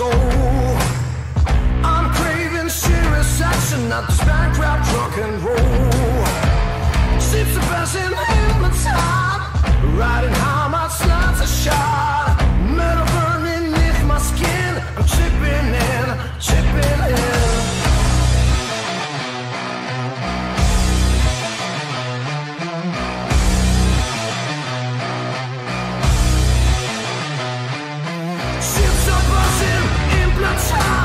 soul. I'm craving serious action, not this background rock and roll. Ships are passing in the time. riding high, my slots are shot. time.